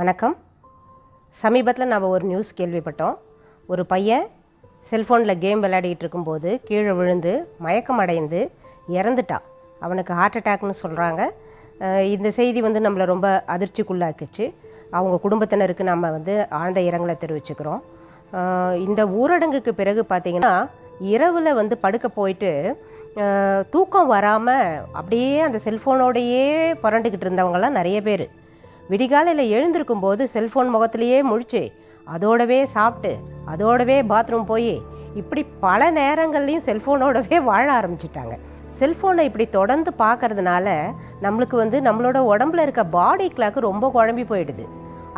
வணக்கம். சமீபத்தில் நாம் ஒரு நியூஸ் கேள்விப்பட்டோம். ஒரு பையன் செல்ஃபோனில் கேம் விளையாடிட்டு இருக்கும்போது கீழே விழுந்து மயக்கம் அடைந்து இறந்துட்டான். அவனுக்கு ஹார்ட் அட்டாக்னு சொல்கிறாங்க இந்த செய்தி வந்து நம்மளை ரொம்ப அதிர்ச்சிக்குள்ளாக்குச்சு. அவங்க குடும்பத்தினருக்கு நம்ம வந்து ஆழ்ந்த இரங்கலை தெரிவிச்சுக்கிறோம். இந்த ஊரடங்குக்கு பிறகு பார்த்திங்கன்னா இரவில் வந்து படுக்க போயிட்டு தூக்கம் வராமல் அப்படியே அந்த செல்ஃபோனோடையே புரண்டுக்கிட்டு இருந்தவங்கலாம் நிறைய பேர். விடிகாலையில் எழுந்திருக்கும் போது செல்ஃபோன் முகத்திலேயே முழிச்சு அதோடவே சாப்பிட்டு அதோடவே பாத்ரூம் போய் இப்படி பல நேரங்கள்லையும் செல்ஃபோனோடவே வாழ ஆரம்பிச்சிட்டாங்க. செல்ஃபோனை இப்படி தொடர்ந்து பார்க்கறதுனால நம்மளுக்கு வந்து நம்மளோட உடம்புல இருக்க பாடி கிளாக்கு ரொம்ப குழம்பி போயிடுது.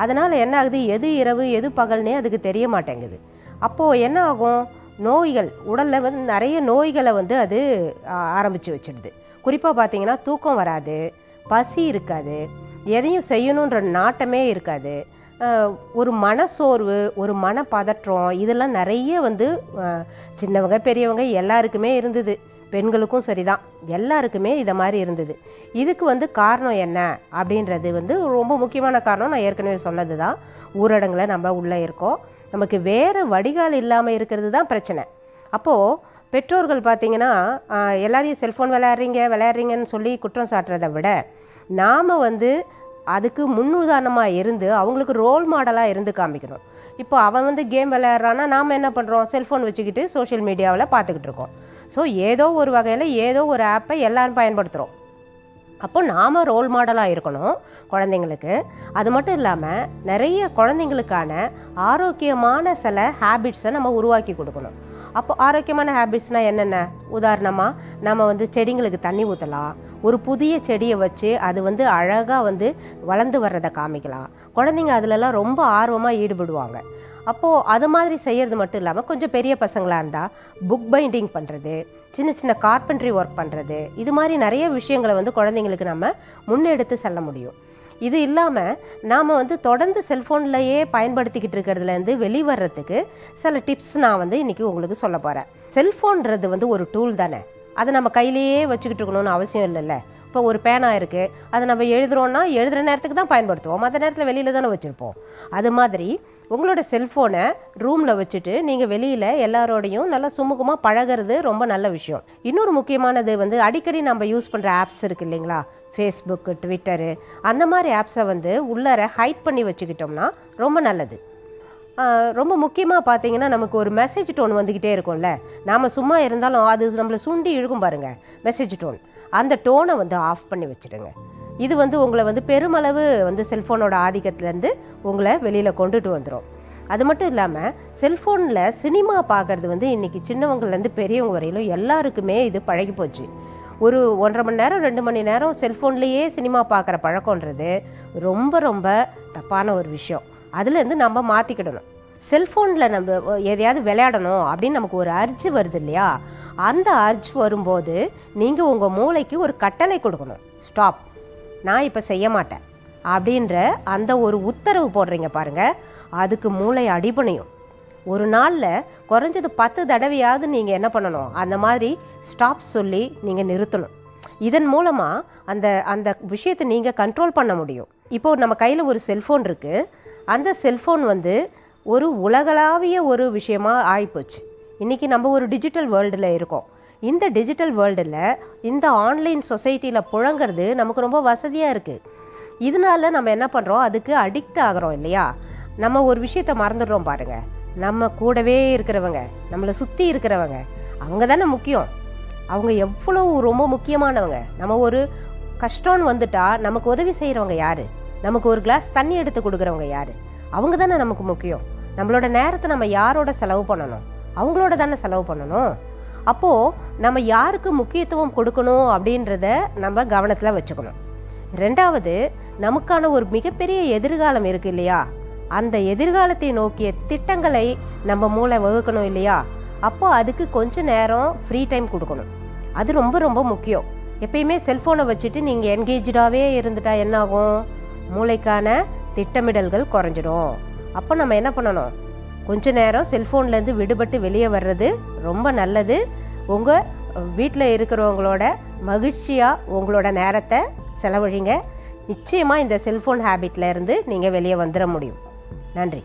அதனால் என்ன ஆகுது? எது இரவு எது பகல்னே அதுக்கு தெரிய மாட்டேங்குது. அப்போது என்ன ஆகும்? நோய்கள் உடலில் வந்து நிறைய நோய்களை வந்து அது ஆரம்பித்து வச்சிடுது. குறிப்பாக பார்த்தீங்கன்னா தூக்கம் வராது பசி இருக்காது எதையும் செய்யணுன்ற நாட்டமே இருக்காது. ஒரு மனசோர்வு ஒரு மனப்பதற்றம் இதெல்லாம் நிறைய வந்து சின்னவங்க பெரியவங்க எல்லாருக்குமே இருந்தது. பெண்களுக்கும் சரிதான். எல்லாருக்குமே இதை மாதிரி இருந்தது. இதுக்கு வந்து காரணம் என்ன? அப்படின்றது வந்து ரொம்ப முக்கியமான காரணம் நான் ஏற்கனவே சொன்னது தான் ஊரடங்கில் நம்ம உள்ளே இருக்கோம். நமக்கு வேறு வடிகால் இல்லாமல் இருக்கிறது தான் பிரச்சனை. அப்போது பெற்றோர்கள் பார்த்தீங்கன்னா எல்லாரையும் செல்ஃபோன் விளையாடுறீங்க விளையாடுறீங்கன்னு சொல்லி குற்றம் சாட்டுறதை விட நாம் வந்து அதுக்கு முன்னுதாரணமாக இருந்து அவங்களுக்கு ரோல் மாடலாக இருந்து காமிக்கணும். இப்போ அவன் வந்து கேம் விளையாடுறான்னா நாம் என்ன பண்ணுறோம் செல்ஃபோன் வச்சுக்கிட்டு சோஷியல் மீடியாவில் பார்த்துக்கிட்டு இருக்கோம். ஸோ ஏதோ ஒரு வகையில் ஏதோ ஒரு ஆப்பை எல்லோரும் பயன்படுத்துகிறோம் அப்போ நாம் ரோல் மாடலாக இருக்கணும் குழந்தைங்களுக்கு. அது மட்டும் இல்லாமல் நிறைய குழந்தைங்களுக்கான ஆரோக்கியமான சில ஹேபிட்ஸை நம்ம உருவாக்கி கொடுக்கணும். அப்போ ஆரோக்கியமான ஹேபிட்ஸ்னால் என்னென்ன? உதாரணமாக நம்ம வந்து செடிங்களுக்கு தண்ணி ஊற்றலாம் ஒரு புதிய செடியை வச்சு அது வந்து அழகாக வந்து வளர்ந்து வர்றதை காமிக்கலாம். குழந்தைங்க அதிலலாம் ரொம்ப ஆர்வமாக ஈடுபடுவாங்க. அப்போது அது மாதிரி செய்கிறது மட்டும் இல்லாமல் கொஞ்சம் பெரிய பசங்களாக இருந்தால் புக் பைண்டிங் பண்ணுறது சின்ன சின்ன கார்பென்ட்ரி ஒர்க் பண்ணுறது இது மாதிரி நிறைய விஷயங்களை வந்து குழந்தைங்களுக்கு நம்ம முன்னெடுத்து செல்ல முடியும். இது இல்லாமல் நாம் வந்து தொடர்ந்து செல்ஃபோன்லையே பயன்படுத்திக்கிட்டு இருக்கிறதுலேருந்து வெளிவரத்துக்கு சில டிப்ஸ் நான் வந்து இன்றைக்கி உங்களுக்கு சொல்ல போகிறேன் செல்ஃபோன்றது வந்து ஒரு டூல் தானே. அதை நம்ம கையிலேயே வச்சுக்கிட்டு இருக்கணும்னு அவசியம் இல்லைல்ல. இப்போ ஒரு பேனா இருக்குது அதை நம்ம எழுதுகிறோன்னா எழுதுகிற நேரத்துக்கு தான் பயன்படுத்துவோம். மற்ற நேரத்தில் வெளியில் தானே வச்சுருப்போம். அது மாதிரி உங்களோட செல்ஃபோனை ரூமில் வச்சுட்டு நீங்கள் வெளியில் எல்லாரோடையும் நல்லா சுமூகமாக பழகிறது ரொம்ப நல்ல விஷயம். இன்னொரு முக்கியமானது வந்து அடிக்கடி நம்ம யூஸ் பண்ணுற ஆப்ஸ் இருக்குது இல்லைங்களா? ஃபேஸ்புக்கு ட்விட்டரு அந்த மாதிரி ஆப்ஸை வந்து உள்ளார ஹைட் பண்ணி வச்சுக்கிட்டோம்னா ரொம்ப நல்லது. ரொம்ப முக்கியமாக பார்த்தீங்கன்னா நமக்கு ஒரு மெசேஜ் டோன் வந்துக்கிட்டே இருக்கும்ல. நாம் சும்மா இருந்தாலும் அது நம்மளை சுண்டி இழுக்கும் பாருங்கள் மெசேஜ் டோன் அந்த டோனை வந்து ஆஃப் பண்ணி வச்சுடுங்க. இது வந்து உங்களை வந்து பெருமளவு வந்து செல்ஃபோனோட ஆதிக்கத்துலேருந்து உங்களை வெளியில் கொண்டுட்டு வந்துடும் அது மட்டும் இல்லாமல் செல்ஃபோனில் சினிமா பார்க்குறது வந்து இன்றைக்கி சின்னவங்கள்லேருந்து பெரியவங்க வரையிலும் எல்லாருக்குமே இது பழகி போச்சு. ஒரு ஒன்றரை மணி நேரம் ரெண்டு மணி நேரம் செல்ஃபோன்லேயே சினிமா பார்க்குற பழக்கன்றது ரொம்ப ரொம்ப தப்பான ஒரு விஷயம். அதுலேருந்து நம்ம மாற்றிக்கிடணும் செல்ஃபோனில் நம்ம எதையாவது விளையாடணும் அப்படின்னு நமக்கு ஒரு அர்ஜ் வருது இல்லையா? அந்த அர்ஜ் வரும்போது நீங்கள் உங்கள் மூளைக்கு ஒரு கட்டளை கொடுக்கணும். ஸ்டாப். நான் இப்போ செய்ய மாட்டேன். அப்படின்ற அந்த ஒரு உத்தரவு போடுறீங்க பாருங்கள் அதுக்கு மூளை அடிபணியும். ஒரு நாளில் குறைஞ்சது பத்து தடவையாவது நீங்கள் என்ன பண்ணணும்? அந்த மாதிரி ஸ்டாப் சொல்லி நீங்கள் நிறுத்தணும். இதன் மூலமாக அந்த அந்த விஷயத்தை நீங்கள் கண்ட்ரோல் பண்ண முடியும். இப்போ நம்ம கையில் ஒரு செல்ஃபோன் இருக்குது அந்த செல்ஃபோன் வந்து ஒரு உலகளாவிய ஒரு விஷயமா ஆகிப்போச்சு இன்றைக்கி நம்ம ஒரு டிஜிட்டல் வேர்ல்டில் இருக்கோம். இந்த டிஜிட்டல் வேர்ல்டில் இந்த ஆன்லைன் சொசைட்டியில் புழங்கிறது நமக்கு ரொம்ப வசதியாக இருக்குது இதனால நம்ம என்ன பண்ணுறோம் அதுக்கு அடிக்ட் ஆகிறோம் இல்லையா? நம்ம ஒரு விஷயத்தை மறந்துடுறோம் பாருங்கள் நம்ம கூடவே இருக்கிறவங்க நம்மளை சுற்றி இருக்கிறவங்க அவங்க தானே முக்கியம். அவங்க எவ்வளோ ரொம்ப முக்கியமானவங்க. நம்ம ஒரு கஷ்டம்னு வந்துட்டா நமக்கு உதவி செய்கிறவங்க யார்? நமக்கு ஒரு கிளாஸ் தண்ணி எடுத்து கொடுக்குறவங்க யார்? அவங்க தானே நமக்கு முக்கியம். நம்மளோட நேரத்தை நம்ம யாரோட செலவு பண்ணணும்? அவங்களோட தானே செலவு பண்ணணும்? அப்போது நம்ம யாருக்கு முக்கியத்துவம் கொடுக்கணும் அப்படின்றத நம்ம கவனத்தில் வச்சுக்கணும். ரெண்டாவது நமக்கான ஒரு மிகப்பெரிய எதிர்காலம் இருக்கு இல்லையா? அந்த எதிர்காலத்தை நோக்கிய திட்டங்களை நம்ம மூளை வகுக்கணும் இல்லையா? அப்போ அதுக்கு கொஞ்ச நேரம் ஃப்ரீ டைம் கொடுக்கணும். அது ரொம்ப ரொம்ப முக்கியம். எப்பயுமே செல்ஃபோனை வச்சுட்டு நீங்கள் என்கேஜாகவே இருந்துட்டா என்னாகும்? மூளைக்கான திட்டமிடல்கள் குறைஞ்சிடும். அப்போ நம்ம என்ன பண்ணணும்? கொஞ்ச நேரம் செல்ஃபோன்லேருந்து விடுபட்டு வெளியே வர்றது ரொம்ப நல்லது. உங்கள் வீட்டில் இருக்கிறவங்களோட மகிழ்ச்சியாக உங்களோட நேரத்தை செலவழிங்க. நிச்சயமாக இந்த செல்ஃபோன் ஹேபிட்லேருந்து நீங்கள் வெளியே வந்துட முடியும். நன்றி.